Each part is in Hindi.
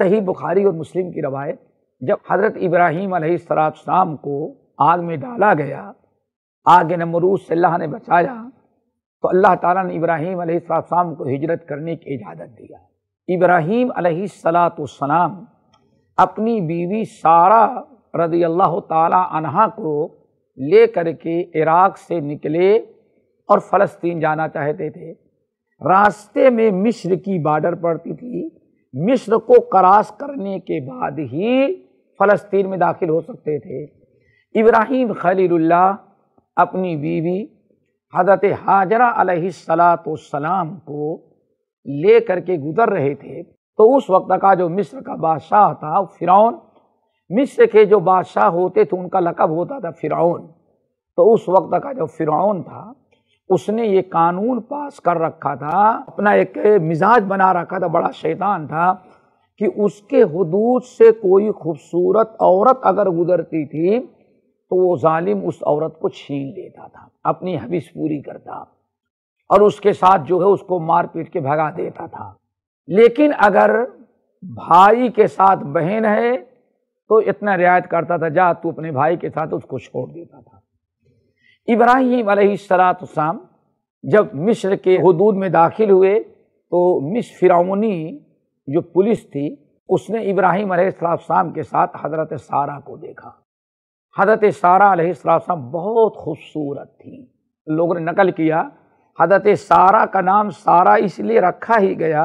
सही बुखारी और मुस्लिम की रवायत, जब हज़रत इब्राहीम सलाम को आग में डाला गया, आग नमरूज से अल्लाह ने बचाया तो अल्लाह ताला ने इब्राहीम सलाम को हिजरत करने की इजाज़त दिया। इब्राहीम सलाम अपनी बीवी सारा रदी अल्लाह तहा को ले करके इराक से निकले और फ़लस्तीन जाना चाहते थे। रास्ते में मिस्र की बॉर्डर पड़ती थी मिस्र को करास करने के बाद ही फ़लस्तीन में दाखिल हो सकते थे। इब्राहिम खलील्ला अपनी बीवी हज़रत हाजरा सलाम को ले करके गुजर रहे थे। तो उस वक्त का जो मिस्र का बादशाह था, फिरौन, मिस्र के जो बादशाह होते थे, उनका लकब होता था फिरौन। तो उस वक्त का जो फिरौन था उसने ये कानून पास कर रखा था, अपना एक मिजाज बना रखा था, बड़ा शैतान था, कि उसके हदूद से कोई खूबसूरत औरत अगर गुजरती थी तो वो जालिम उस औरत को छीन लेता था, अपनी हविस पूरी करता और उसके साथ जो है उसको मार पीट के भगा देता था। लेकिन अगर भाई के साथ बहन है तो इतना रियायत करता था, जा तू अपने भाई के साथ उसको छोड़ देता था। इब्राहिम अलैहिस्सलाम जब मिस्र के हदूद में दाखिल हुए तो मिस फिरौनी जो पुलिस थी, उसने इब्राहिम अलैहिस्सलाम के साथ हज़रत सारा को देखा। हज़रत सारा अलैहिस्सलाम बहुत खूबसूरत थी। लोगों ने नकल किया, हज़रत सारा का नाम सारा इसलिए रखा ही गया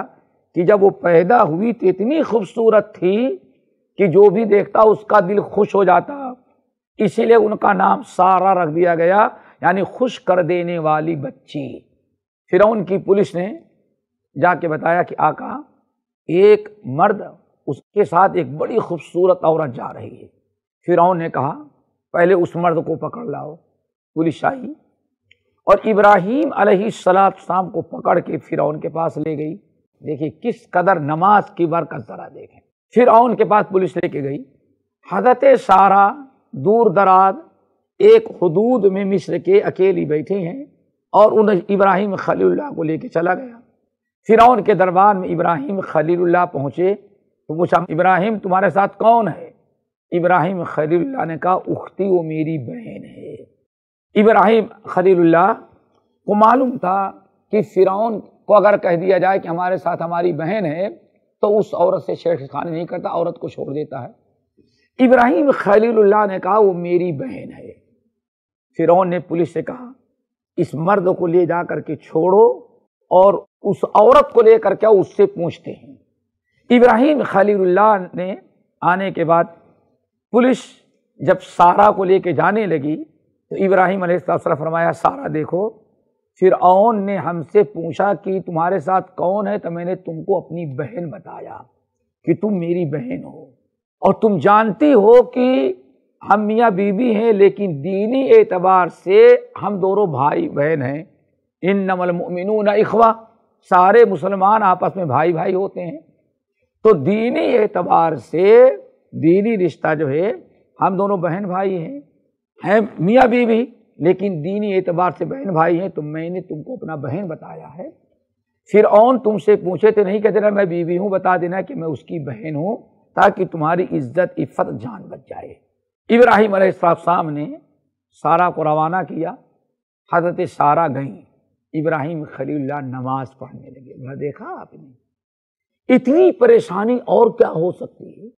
कि जब वो पैदा हुई तो इतनी खूबसूरत थी कि जो भी देखता उसका दिल खुश हो जाता। इसीलिए उनका नाम सारा रख दिया गया, यानी खुश कर देने वाली बच्ची। फिर उनकी पुलिस ने जाके बताया कि आका, एक मर्द उसके साथ एक बड़ी खूबसूरत औरत जा रही है। फिर ने कहा, पहले उस मर्द को पकड़ लाओ। पुलिस आई और इब्राहिम अलैहिस्सलाम को पकड़ के फिर के पास ले गई। देखिए किस कदर नमाज़ की बरकत जरा देखें। फिर के पास पुलिस लेके गई। हज़रत सारा दूर दराज, एक हदूद में मिस्र के अकेली बैठे हैं और उन इब्राहिम खलील्ला को लेके चला गया। फिर के दरबार में इब्राहिम खलील्ला पहुँचे तो पूछा, इब्राहिम, तुम्हारे साथ कौन है? इब्राहिम खलील्ला ने कहा, उखती वो मेरी बहन है। इब्राहिम खलील्ला को मालूम था कि फ़िरौन को अगर कह दिया जाए कि हमारे साथ हमारी बहन है तो उस औरत से छेड़खानी नहीं करता, औरत को छोड़ देता है। इब्राहिम खलील्ला ने कहा, वो मेरी बहन है। फिर ने पुलिस से कहा, इस मर्द को ले जा करके छोड़ो और उस औरत को लेकर क्या उससे पूछते हैं। इब्राहिम खलील्ला ने आने के बाद पुलिस जब सारा को लेके जाने लगी तो इब्राहिम अलैहिस्सलाम फरमाया, सारा देखो फिर ओन ने हमसे पूछा कि तुम्हारे साथ कौन है तो मैंने तुमको अपनी बहन बताया कि तुम मेरी बहन हो। और तुम जानती हो कि हम मियाँ बीवी हैं, लेकिन दीनी एतबार से हम दोनों भाई बहन हैं। इन नमल मिनू इखवा, सारे मुसलमान आपस में भाई भाई होते हैं। तो दीनी एतबार से, दीनी रिश्ता जो है, हम दोनों बहन भाई हैं। हैं मियाँ बीवी, लेकिन दीनी एतबार से बहन भाई हैं तो मैंने तुमको अपना बहन बताया है। फिर औन तुमसे पूछे तो नहीं कहते ना मैं बीवी हूँ, बता देना कि मैं उसकी बहन हूँ। ताकि तुम्हारी इज़्ज़त इफ़त जान बच जाए। इब्राहिम अलैहिस्सलाम ने सारा को रवाना किया। हज़रत सारा गई। इब्राहिम खलील्ला नमाज़ पढ़ने लगे। मैं देखा आपने? इतनी परेशानी और क्या हो सकती है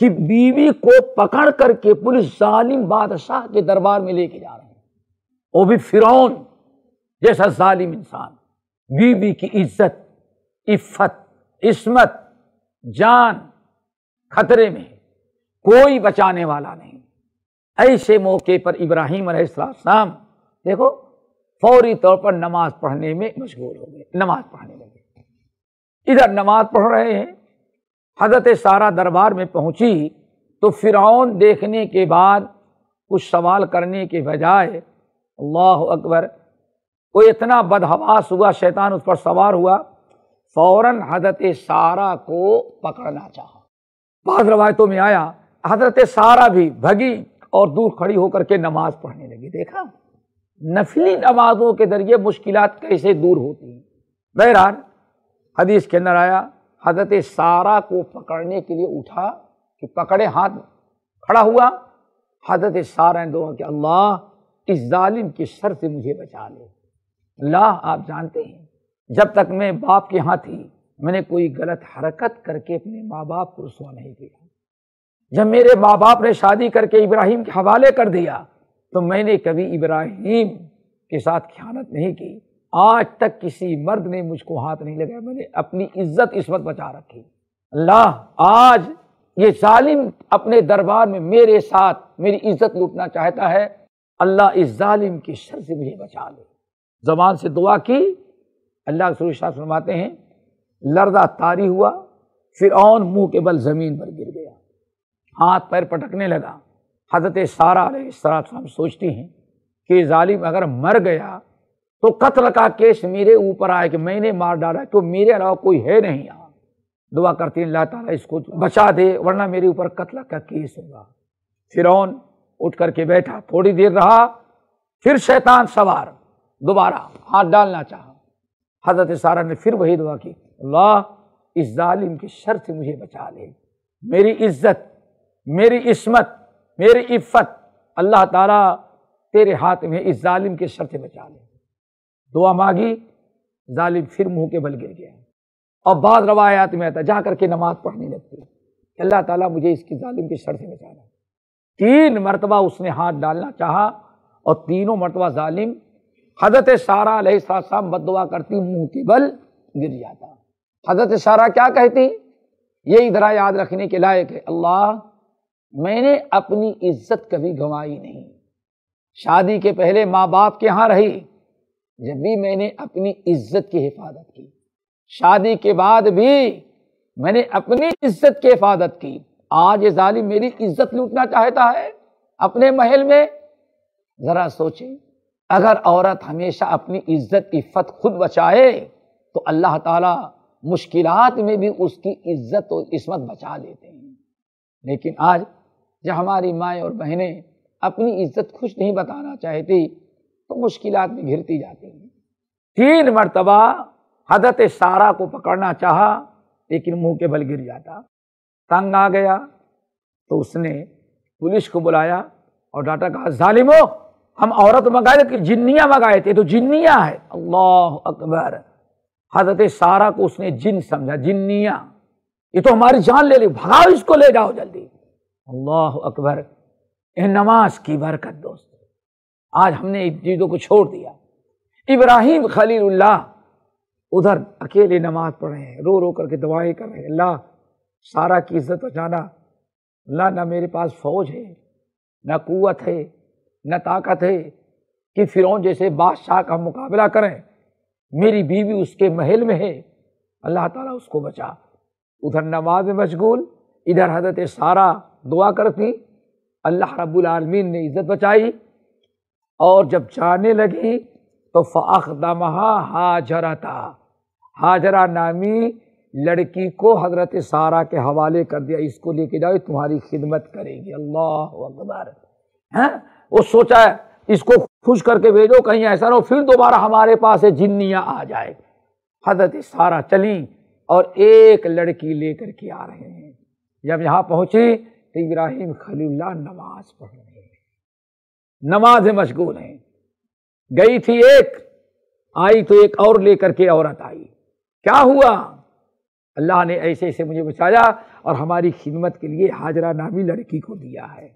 कि बीवी को पकड़ करके पुलिस जालिम बादशाह के दरबार में लेके जा रहे हैं? वो भी फिरौन जैसा जालिम इंसान। बीवी की इज़्ज़त इफ़त इसमत, जान खतरे में कोई बचाने वाला नहीं। ऐसे मौके पर इब्राहिम अलैहिस्सलाम, देखो, फौरी तौर पर नमाज़ पढ़ने में मशगूल हो गए, नमाज़ पढ़ने लगे। इधर नमाज़ पढ़ रहे हैं। हज़रत सारा दरबार में पहुँची तो फिरौन देखने के बाद कुछ सवाल करने के बजाय, अल्लाह अकबर, वो इतना बदहवास हुआ, शैतान उस पर सवार हुआ, फ़ौरन हज़रत सारा को पकड़ना चाहा। बाद रवायतों में आया, हज़रत सारा भी भगी और दूर खड़ी होकर के नमाज़ पढ़ने लगी। देखा? नफली नमाजों के ज़रिए मुश्किल कैसे दूर होती हैं। बहरहाल, हदीस के अंदर आया, हज़रत सारा को पकड़ने के लिए उठा कि पकड़े हाथ खड़ा हुआ, हज़रत सारा ने दुआ कि अल्लाह, इस जालिम के सर से मुझे बचा ले। अल्लाह आप जानते हैं, जब तक मैं बाप के यहाँ थी मैंने कोई गलत हरकत करके अपने माँ बाप को रसुआ नहीं किया जब मेरे माँ बाप ने शादी करके इब्राहिम के हवाले कर दिया तो मैंने कभी इब्राहिम के साथ ख्यानत नहीं की। आज तक किसी मर्द ने मुझको हाथ नहीं लगाया। मैंने अपनी इज़्ज़त इस वक्त बचा रखी। अल्लाह, आज ये जालिम अपने दरबार में मेरे साथ मेरी इज़्ज़त लूटना चाहता है। अल्लाह इस जालिम की शर से मुझे बचा ले। जबान से दुआ की। अल्लाह सुरक्षा फरमाते हैं लर्दा तारी हुआ फिर औन मुँह के बल ज़मीन पर गिर गया। हाथ पैर पटकने लगा। हज़रत सारा सराम सोचती हैं कि जालिम अगर मर गया तो कत्ल का केस मेरे ऊपर आए कि मैंने मार डाला तो मेरे अलावा कोई है नहीं यहाँ। दुआ करती अल्लाह ताला इसको बचा दे, वरना मेरे ऊपर कत्ल का केस होगा। फिर उठ करके बैठा, थोड़ी देर रहा, फिर शैतान सवार, दोबारा हाथ डालना चाहा। हज़रत सारा ने फिर वही दुआ की। अल्लाह, इस जालिम की शर से मुझे बचा ले। मेरी इज़्ज़त, मेरी इसमत, मेरी इफ़्फ़त, अल्लाह ताला तेरे हाथ में इस जालिम के शर से बचा ले। दुआ मांगी, जालिम फिर मुँह के बल गिर गया। और बाद रवायात में आता जा करके नमाज़ पढ़ने लगती। अल्लाह ताला मुझे इसकी जालिम के शर से बचा बचाना तीन मरतबा उसने हाथ डालना चाहा और तीनों मरतबा जालिम हज़रत सारा साम बदुआ करती, मुँह के बल गिर जाता। हज़रत सारा क्या कहती? ये इधर याद रखने के लायक है। अल्लाह, मैंने अपनी इज़्ज़त कभी गंवाई नहीं। शादी के पहले माँ बाप के यहाँ रही, जब भी मैंने अपनी इज़्ज़त की हिफाजत की। शादी के बाद भी मैंने अपनी इज़्ज़त की हिफाजत की। आज ये जालिम मेरी इज़्ज़त लूटना चाहता है अपने महल में। जरा सोचे, अगर औरत हमेशा अपनी इज़्ज़त इफ़त खुद बचाए तो अल्लाह ताला मुश्किलात में भी उसकी इज़्ज़त और इसमत बचा लेते हैं। लेकिन आज जब हमारी माएँ और बहनें अपनी इज़्ज़त खुश नहीं बताना चाहती तो मुश्किल में घिरती जाती हैं। तीन मरतबा हदत सारा को पकड़ना चाहा, लेकिन मुँह के बल गिर जाता। तंग आ गया तो उसने पुलिस को बुलाया और डाटा, कहा, जालिमो, हम औरत मंगाए थे जिन्नियाँ मंगाए थे तो जिन्नियाँ है? अल्लाह अकबर। हज़रत सारा को उसने जिन समझा जिन्नियाँ ये तो हमारी जान ले ली, भगाओ इसको, ले जाओ जल्दी। अल्लाह अकबर नमाज़ की बरकत दोस्त। आज हमने इन चीज़ों को छोड़ दिया। इब्राहिम खलील्लाह उधर अकेले नमाज़ पढ़ रहे हैं, रो रो करके दवाएँ कर रहे हैं, अल्लाह सारा की इज़्ज़त बचाना अल्लाह ना मेरे पास फौज है, न कुत है, न ताकत है कि फिर जैसे बादशाह का मुकाबला करें। मेरी बीवी उसके महल में है। अल्लाह ताला उसको बचा। उधर नमाज़ में मशगूल, इधर हज़रत सारा दुआ करती। अल्लाह रब्बुल आलमीन ने इज़्ज़त बचाई और जब जाने लगी तो फाख फ़ाखदमहा हाजरा था हाजरा नामी लड़की को हज़रत सारा के हवाले कर दिया। इसको लेके जाओ तुम्हारी खिदमत करेगी। अल्लाह अकबर। हैं? वो सोचा है, इसको खुश करके भेजो, कहीं ऐसा ना हो, फिर दोबारा हमारे पास है जिन्नियाँ आ जाए। हज़रत सारा चली और एक लड़की लेकर के आ रहे हैं। जब यहाँ पहुँची तो इब्राहिम खलील्ला नमाज़ पढ़ रहे हैं। नमाज़ मशगूल हैं। गई थी एक, आई तो एक और लेकर के औरत आई। क्या हुआ? अल्लाह ने ऐसे ऐसे मुझे बचाया और हमारी खिदमत के लिए हाजरा नामी लड़की को दिया है।